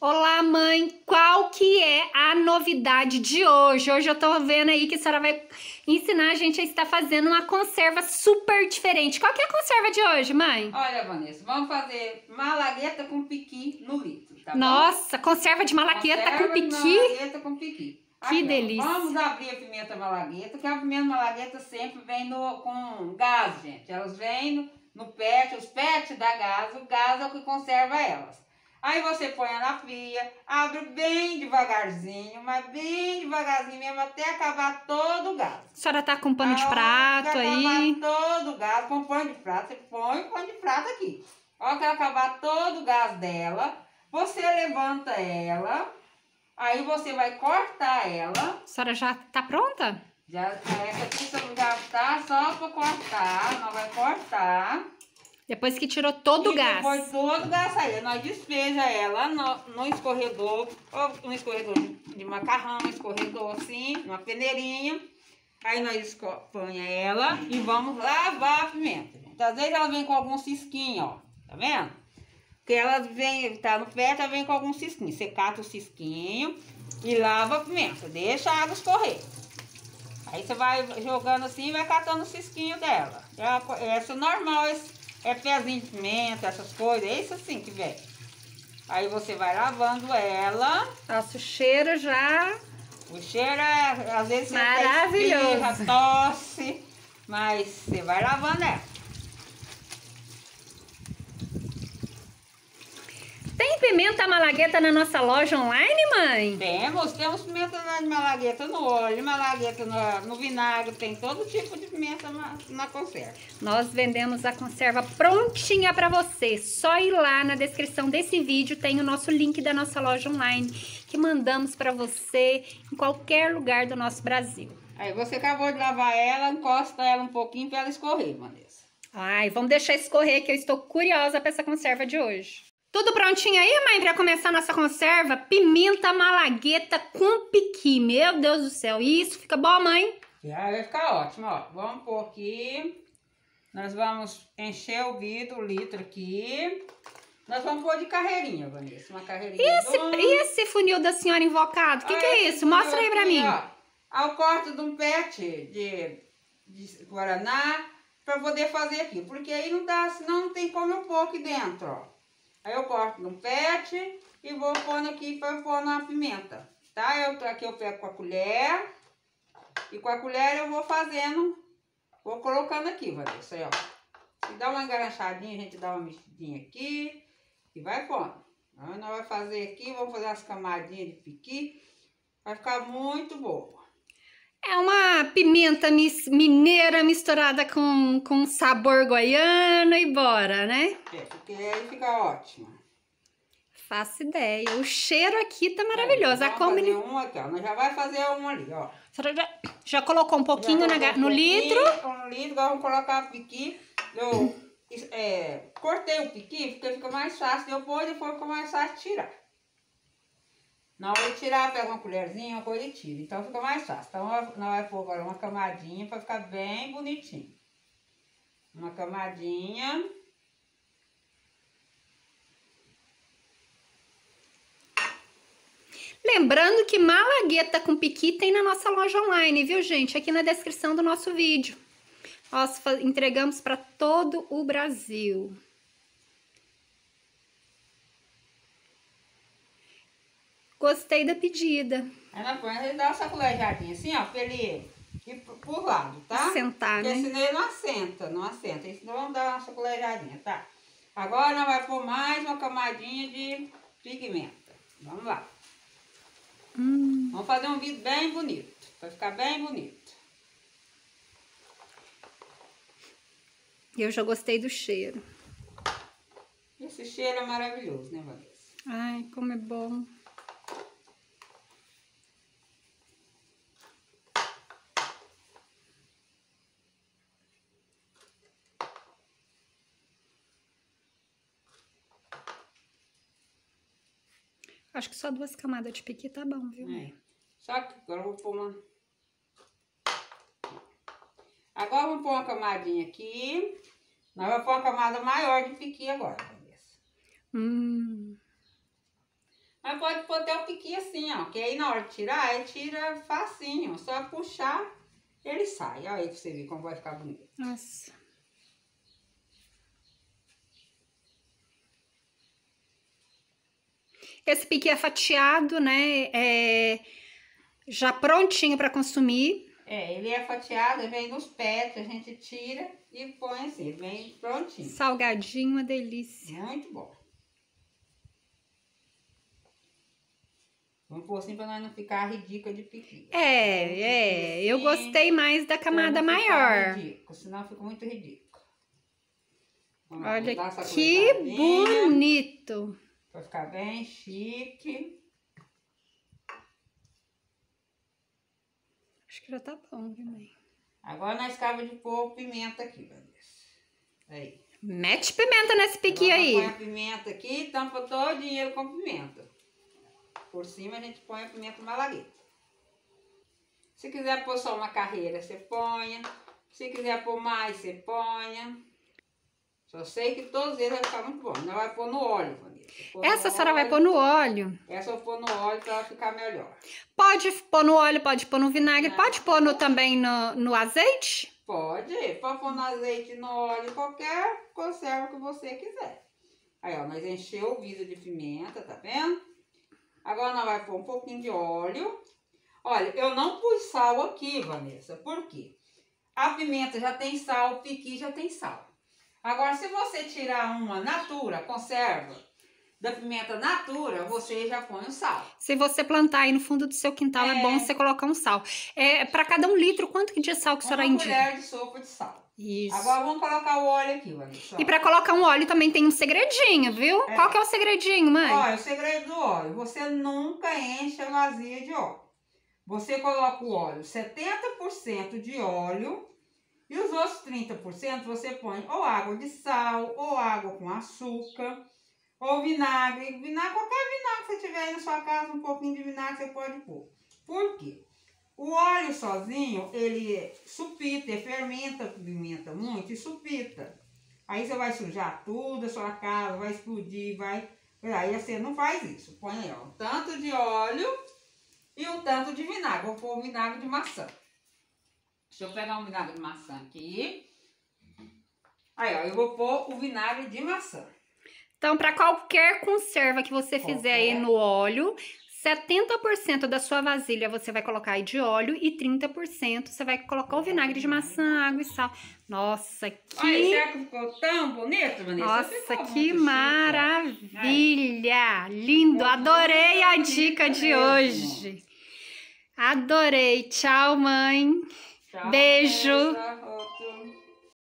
Olá, mãe! Qual que é a novidade de hoje? Hoje eu tô vendo aí que a senhora vai ensinar a gente a estar fazendo uma conserva super diferente. Qual que é a conserva de hoje, mãe? Olha, Vanessa, vamos fazer malagueta com piqui no litro, tá Nossa, bom? conserva de malagueta com piqui? malagueta com piqui. Que Aqui, ó, delícia. Vamos abrir a pimenta malagueta, que a pimenta malagueta sempre vem no, com gás, gente. Elas vêm no, no pet, os pets da gás, o gás é o que conserva elas. Aí você põe na pia, abre bem devagarzinho, mas bem devagarzinho mesmo, até acabar todo o gás. A senhora tá com pano de prato aí. acabar todo o gás, com pano de prato, você põe o pano de prato aqui. Hora que ela acabar todo o gás dela, você levanta ela, aí você vai cortar ela. A senhora já tá pronta? Já, essa aqui já tá só pra cortar, nós vai cortar. Depois que tirou todo o e gás. depois todo o gás sair, nós despeja ela no, no escorredor, ou no escorredor de, macarrão, um escorredor assim, numa peneirinha. Aí nós põe ela e vamos lavar a pimenta. gente. Às vezes ela vem com algum cisquinho, ó. Tá vendo? Porque ela vem, tá no pé, ela vem com algum cisquinho. Você cata o cisquinho e lava a pimenta. Deixa a água escorrer. Aí você vai jogando assim e vai catando o cisquinho dela. É uma co- Essa é normal, esse, é pezinho de pimenta, essas coisas, é isso assim que vem. Aí você vai lavando ela. Nossa, o cheiro já. O cheiro é, às vezes você Maravilhoso. espirra, tosse, mas você vai lavando ela. Pimenta malagueta na nossa loja online, mãe? Temos, temos pimenta de malagueta no óleo, malagueta no, no vinagre, tem todo tipo de pimenta na, na conserva. Nós vendemos a conserva prontinha pra você. Só ir lá na descrição desse vídeo tem o nosso link da nossa loja online que mandamos pra você em qualquer lugar do nosso Brasil. Aí você acabou de lavar ela, encosta ela um pouquinho para ela escorrer, Vanessa. Ai, vamos deixar escorrer que eu estou curiosa pra essa conserva de hoje. Tudo prontinho aí, mãe, pra começar nossa conserva? Pimenta malagueta com piqui. Meu Deus do céu. Isso fica bom, mãe? Já vai ficar ótimo, ó. Vamos pôr aqui. Nós vamos encher o vidro, o litro aqui. Nós vamos pôr de carreirinha, Vanessa. Uma carreirinha. E esse, e esse funil da senhora invocado? O que, que é isso? Mostra aí pra aqui, mim. ó. Ao corte de um pet de, de Guaraná para poder fazer aqui. Porque aí não dá, senão não tem como eu pôr aqui dentro, ó. Aí eu corto num pet e vou pondo aqui para pôr na pimenta. Tá? Eu, aqui eu pego com a colher. E com a colher eu vou fazendo, vou colocando aqui, Vanessa, aí, ó. Se dá uma enganchadinha, a gente dá uma mexidinha aqui e vai pondo. Aí nós vamos fazer aqui, vamos fazer umas camadinhas de piqui. Vai ficar muito boa. É uma pimenta mis- mineira misturada com, com sabor goiano e bora, né? É, porque aí fica ótimo. Faço ideia. O cheiro aqui tá maravilhoso. É, A combina... fazer um aqui, ó. Nós já vai fazer um ali, ó. A senhora já, já colocou um pouquinho Já na colocou no um litro? No litro, agora vamos colocar o piqui. Eu é, cortei o piqui porque fica mais fácil de eu pôr e depois fica mais fácil de tirar. Na hora de tirar, pega uma colherzinha, uma coisa e tira. Então fica mais fácil. Então nós vamos pôr agora uma camadinha para ficar bem bonitinho. Uma camadinha. Lembrando que malagueta com piqui tem na nossa loja online, viu, gente? Aqui na descrição do nosso vídeo. Nós entregamos para todo o Brasil. Gostei da pedida. Aí nós põe, ele dá uma sacolejadinha assim, ó, pra ele ir por, lado, tá? Sentar, Porque né? senão ele não assenta, não assenta. Isso nós vamos dar uma sacolejadinha, tá? Agora nós vamos pôr mais uma camadinha de pigmenta. Vamos lá. Hum, Vamos fazer um vídeo bem bonito. Vai ficar bem bonito. eu já gostei do cheiro. Esse cheiro é maravilhoso, né, Vanessa? Ai, como é bom. Acho que só duas camadas de piqui tá bom, viu? É. Só que agora eu vou pôr uma... Agora vamos pôr uma camadinha aqui. Nós vamos pôr uma camada maior de piqui agora, Vanessa. Hum, Mas pode pôr até o piqui assim, ó. Que aí na hora de tirar, ele tira facinho. Só puxar, ele sai. Olha aí pra você ver como vai ficar bonito. Nossa. Esse piqui é fatiado, né? É já prontinho para consumir. É, ele é fatiado, vem nos pés, a gente tira e põe assim, vem prontinho. Salgadinho, uma delícia. Muito bom. Vamos pôr assim pra nós não ficar ridícula de piqui. É, é. Assim, Eu gostei mais da camada maior. Ridículo, senão fica muito ridículo. Vamos Olha que bonito. Pra ficar bem chique. Acho que já tá bom, viu, mãe? Agora nós acabamos de pôr pimenta aqui, Vanessa. Aí. Mete pimenta nesse piqui aí. Põe a pimenta aqui e tampa todo o dinheiro com pimenta. Por cima a gente põe a pimenta malagueta. Se quiser pôr só uma carreira, você ponha. Se quiser pôr mais, você ponha. Só sei que todos eles vai ficar muito bom. Não vai pôr no óleo, Vanessa. Essa a senhora vai pôr no óleo. Essa eu vou pôr no óleo pra ela ficar melhor. Pode pôr no óleo, pode pôr no vinagre, pode pôr no, também no, no azeite. Pode, pode pôr no azeite, no óleo, qualquer conserva que você quiser. Aí, ó, nós encheu o vidro de pimenta, tá vendo? Agora nós vamos pôr um pouquinho de óleo. Olha, eu não pus sal aqui, Vanessa. Por quê? A pimenta já tem sal, o piqui já tem sal. Agora, se você tirar uma natura, conserva, da pimenta natura, você já põe o sal. Se você plantar aí no fundo do seu quintal, é, É. bom você colocar um sal. É para cada um litro, quanto que de sal que a senhora Uma indica? colher de sopa de sal. Isso. Agora vamos colocar o óleo aqui. E para colocar um óleo também tem um segredinho, viu? É. Qual que é o segredinho, mãe? Olha, o segredo do óleo, você nunca enche a vazia de óleo. Você coloca o óleo, 70% de óleo, e os outros 30% você põe ou água de sal, ou água com açúcar, ou vinagre. Vinagre, qualquer vinagre que você tiver aí na sua casa, um pouquinho de vinagre você pode pôr. Por quê? O óleo sozinho, ele supita, ele fermenta, pimenta muito e supita. Aí você vai sujar tudo a sua casa, vai explodir, vai. Aí você não faz isso. Põe aí, ó, um tanto de óleo e um tanto de vinagre. Vou pôr vinagre de maçã. Deixa eu pegar um vinagre de maçã aqui. Aí, ó, eu vou pôr o vinagre de maçã. Então, para qualquer conserva que você fizer aí Qualquer. no óleo, 70% da sua vasilha você vai colocar aí de óleo e 30% você vai colocar o vinagre de maçã, água e sal. Nossa, Olha, que será que ficou tão bonito, Vanessa? Nossa, que maravilha! Lindo! Adorei a dica de hoje. Adorei. Tchau, mãe. Tchau, Beijo. Vanessa.